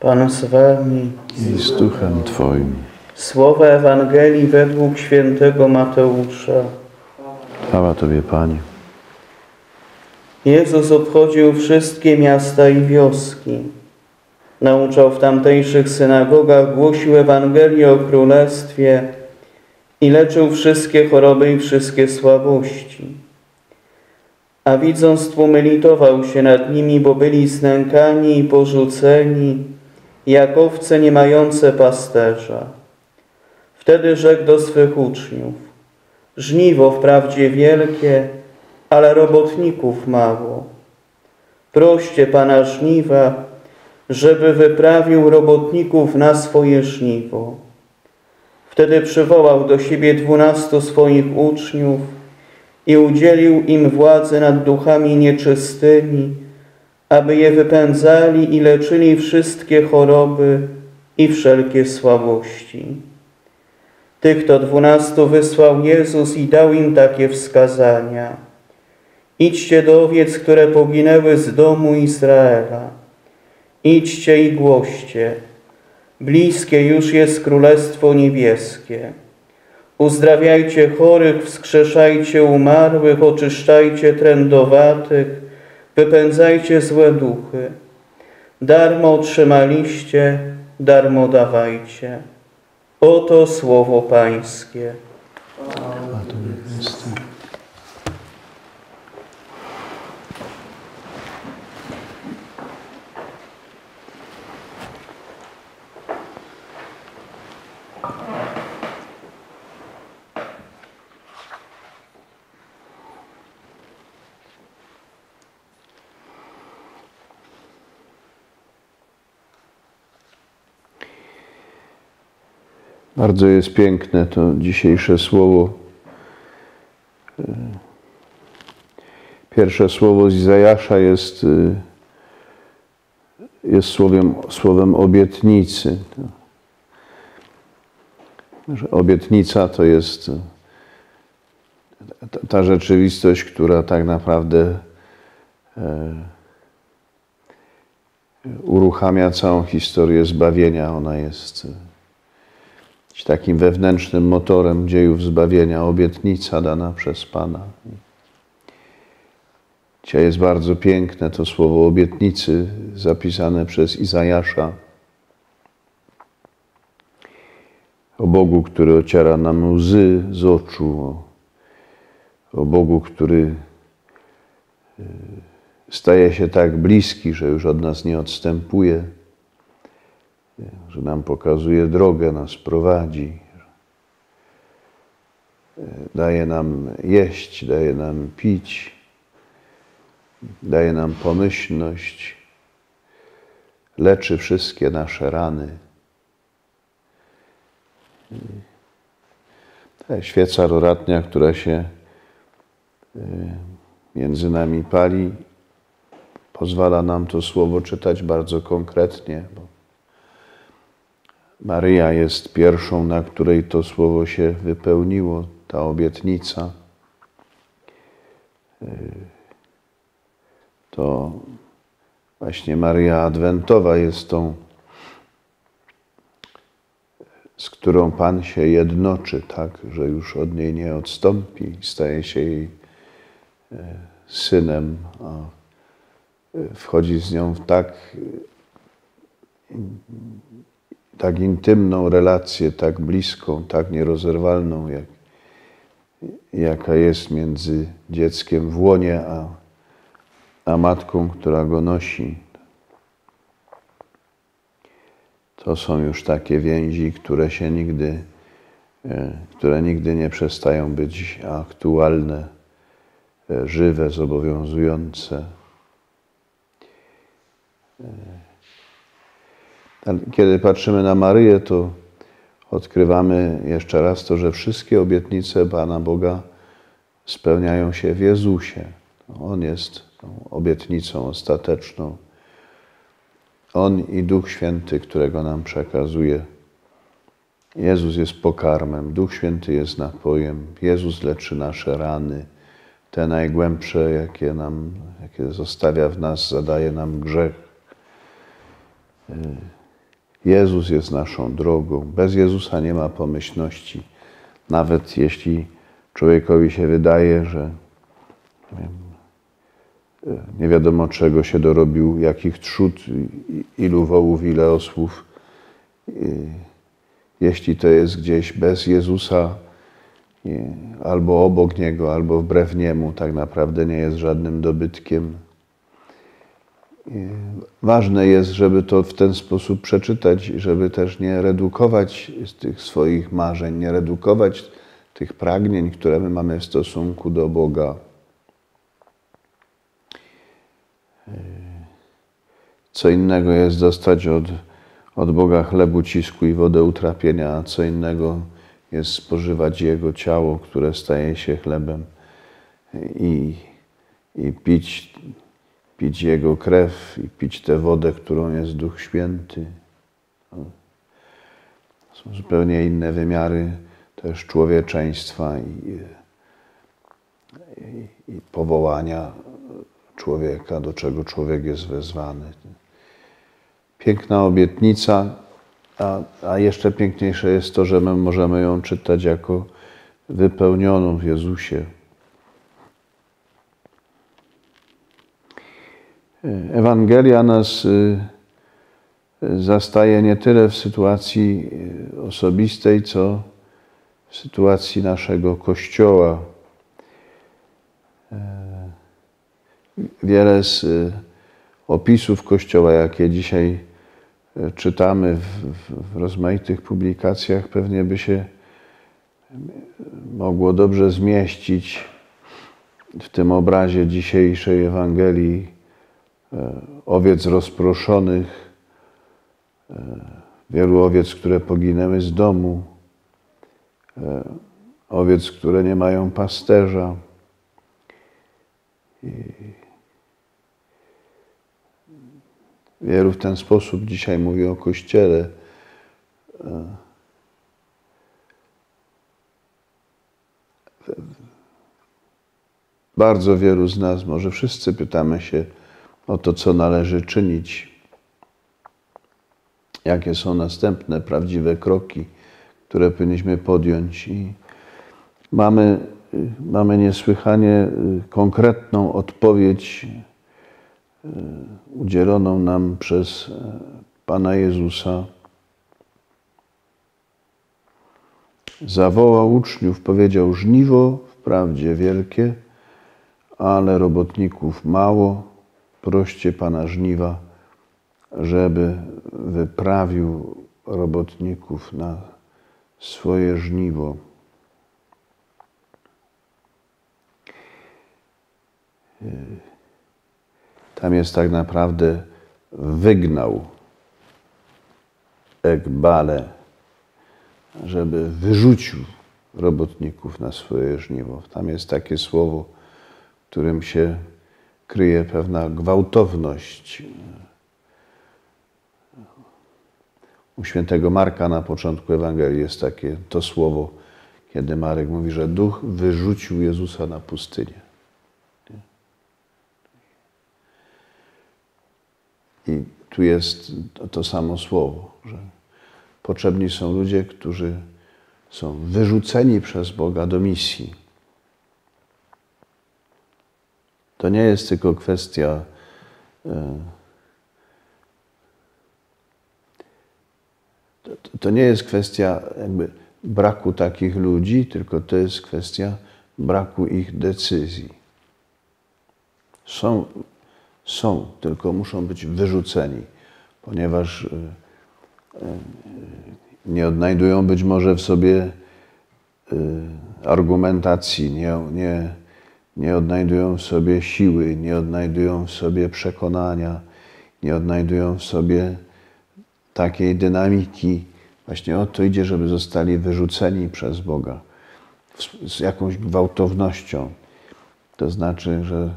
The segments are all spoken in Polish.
Pan z wami. i z duchem Twoim. Słowa Ewangelii według świętego Mateusza. Chwała Tobie, Panie. Jezus obchodził wszystkie miasta i wioski. Nauczał w tamtejszych synagogach, głosił Ewangelię o Królestwie i leczył wszystkie choroby i wszystkie słabości. A widząc tłumy litował się nad nimi, bo byli znękani i porzuceni, jak owce nie mające pasterza. Wtedy rzekł do swych uczniów, żniwo wprawdzie wielkie, ale robotników mało. Proście Pana żniwa, żeby wyprawił robotników na swoje żniwo. Wtedy przywołał do siebie dwunastu swoich uczniów i udzielił im władzy nad duchami nieczystymi, aby je wypędzali i leczyli wszystkie choroby i wszelkie słabości. Tych to dwunastu wysłał Jezus i dał im takie wskazania. Idźcie do owiec, które poginęły z domu Izraela. Idźcie i głoście. Bliskie już jest Królestwo Niebieskie. Uzdrawiajcie chorych, wskrzeszajcie umarłych, oczyszczajcie trędowatych, wypędzajcie złe duchy. Darmo otrzymaliście, darmo dawajcie. Oto słowo Pańskie. Bardzo jest piękne to dzisiejsze słowo. Pierwsze słowo z Izajasza jest, jest słowem, słowem obietnicy. Obietnica to jest ta, ta rzeczywistość, która tak naprawdę e, uruchamia całą historię zbawienia. Ona jest takim wewnętrznym motorem dziejów zbawienia, obietnica dana przez Pana. Dzisiaj jest bardzo piękne to słowo obietnicy zapisane przez Izajasza o Bogu, który ociera nam łzy z oczu, o, Bogu, który staje się tak bliski, że już od nas nie odstępuje że nam pokazuje drogę, nas prowadzi, daje nam jeść, daje nam pić, daje nam pomyślność, leczy wszystkie nasze rany. Ta świeca doratnia, która się między nami pali, pozwala nam to słowo czytać bardzo konkretnie, bo Maryja jest pierwszą, na której to słowo się wypełniło, ta obietnica. To właśnie Maryja Adwentowa jest tą, z którą Pan się jednoczy, tak, że już od niej nie odstąpi, staje się jej synem, a wchodzi z nią w tak tak intymną relację, tak bliską, tak nierozerwalną, jak, jaka jest między dzieckiem w łonie, a, a matką, która go nosi. To są już takie więzi, które się nigdy, które nigdy nie przestają być aktualne, żywe, zobowiązujące. Kiedy patrzymy na Maryję, to odkrywamy jeszcze raz to, że wszystkie obietnice Pana Boga spełniają się w Jezusie. On jest tą obietnicą ostateczną. On i Duch Święty, którego nam przekazuje. Jezus jest pokarmem, Duch Święty jest napojem. Jezus leczy nasze rany, te najgłębsze, jakie, nam, jakie zostawia w nas, zadaje nam grzech. Jezus jest naszą drogą. Bez Jezusa nie ma pomyślności. Nawet jeśli człowiekowi się wydaje, że nie, nie wiadomo czego się dorobił, jakich trzód, ilu wołów, ile osłów. Jeśli to jest gdzieś bez Jezusa, albo obok Niego, albo wbrew Niemu, tak naprawdę nie jest żadnym dobytkiem. Ważne jest, żeby to w ten sposób przeczytać, żeby też nie redukować tych swoich marzeń, nie redukować tych pragnień, które my mamy w stosunku do Boga. Co innego jest dostać od, od Boga chleb ucisku i wodę utrapienia, a co innego jest spożywać Jego ciało, które staje się chlebem i, i pić, pić Jego krew i pić tę wodę, którą jest Duch Święty. Są zupełnie inne wymiary też człowieczeństwa i, i, i powołania człowieka, do czego człowiek jest wezwany. Piękna obietnica, a, a jeszcze piękniejsze jest to, że my możemy ją czytać jako wypełnioną w Jezusie. Ewangelia nas y, zastaje nie tyle w sytuacji y, osobistej, co w sytuacji naszego Kościoła. E, wiele z y, opisów Kościoła, jakie dzisiaj e, czytamy w, w, rozmaitych publikacjach, pewnie by się mogło dobrze zmieścić w tym obrazie dzisiejszej Ewangelii e, owiec rozproszonych, wielu owiec, które poginęły z domu, owiec, które nie mają pasterza. I wielu w ten sposób dzisiaj mówi o Kościele. Bardzo wielu z nas, może wszyscy pytamy się o to, co należy czynić, jakie są następne prawdziwe kroki które powinniśmy podjąć. I mamy, mamy niesłychanie y, konkretną odpowiedź y, udzieloną nam przez y, Pana Jezusa. Zawołał uczniów, powiedział: Żniwo wprawdzie wielkie, ale robotników mało. Proście Pana żniwa, żeby wyprawił robotników na swoje żniwo. Tam jest tak naprawdę wygnał Ekbale, żeby wyrzucił robotników na swoje żniwo. Tam jest takie słowo, którym się kryje pewna gwałtowność U świętego Marka na początku Ewangelii jest takie to słowo, kiedy Marek mówi, że duch wyrzucił Jezusa na pustynię. I tu jest to samo słowo, że potrzebni są ludzie, którzy są wyrzuceni przez Boga do misji. To nie jest tylko kwestia. Yy, to, nie jest kwestia braku takich ludzi, tylko to jest kwestia braku ich decyzji. Są, są, tylko muszą być wyrzuceni, ponieważ e, e, nie odnajdują być może w sobie e, argumentacji, nie, nie, nie odnajdują w sobie siły, nie odnajdują w sobie przekonania, nie odnajdują w sobie takiej dynamiki. Właśnie o to idzie, żeby zostali wyrzuceni przez Boga z jakąś gwałtownością. To znaczy, że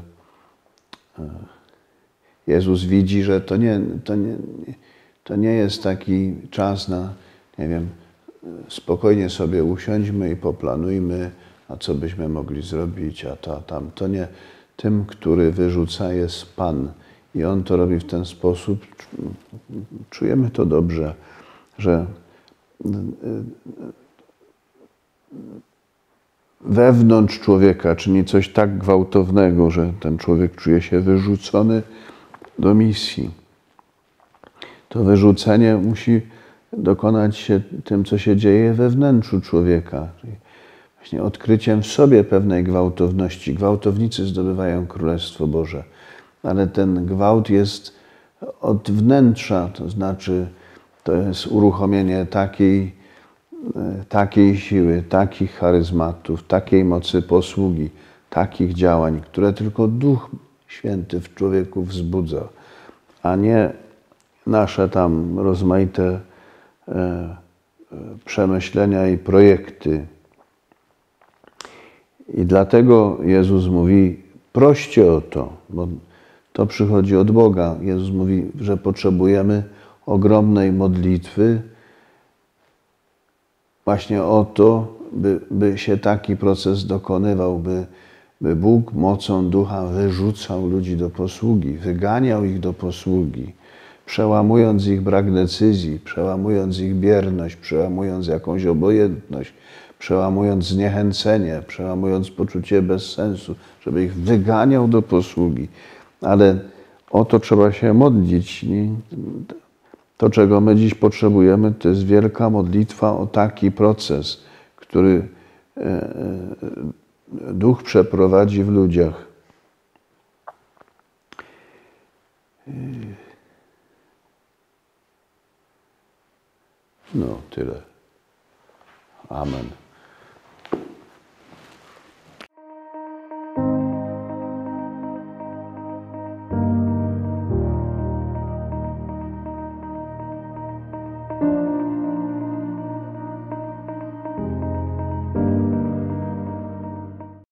e, Jezus widzi, że to nie, to nie, to nie jest taki czas na, nie wiem, spokojnie sobie usiądźmy i poplanujmy, a co byśmy mogli zrobić, a to, a tam. To nie. Tym, który wyrzuca, jest Pan. I On to robi w ten sposób. Czujemy to dobrze. że wewnątrz człowieka czyni coś tak gwałtownego, że ten człowiek czuje się wyrzucony do misji. To wyrzucenie musi dokonać się tym, co się dzieje we wnętrzu człowieka, czyli właśnie odkryciem w sobie pewnej gwałtowności. Gwałtownicy zdobywają Królestwo Boże, ale ten gwałt jest od wnętrza, to znaczy to jest uruchomienie takiej, takiej siły, takich charyzmatów, takiej mocy posługi, takich działań, które tylko Duch Święty w człowieku wzbudza, a nie nasze tam rozmaite e, przemyślenia i projekty. I dlatego Jezus mówi: proście o to, bo to przychodzi od Boga. Jezus mówi, że potrzebujemy ogromnej modlitwy właśnie o to, by, by się taki proces dokonywał, by, by Bóg mocą ducha wyrzucał ludzi do posługi, wyganiał ich do posługi, przełamując ich brak decyzji, przełamując ich bierność, przełamując jakąś obojętność, przełamując zniechęcenie, przełamując poczucie bezsensu, żeby ich wyganiał do posługi. Ale o to trzeba się modlić. To, czego my dziś potrzebujemy, to jest wielka modlitwa o taki proces, który e, e, Duch przeprowadzi w ludziach. No, tyle. Amen.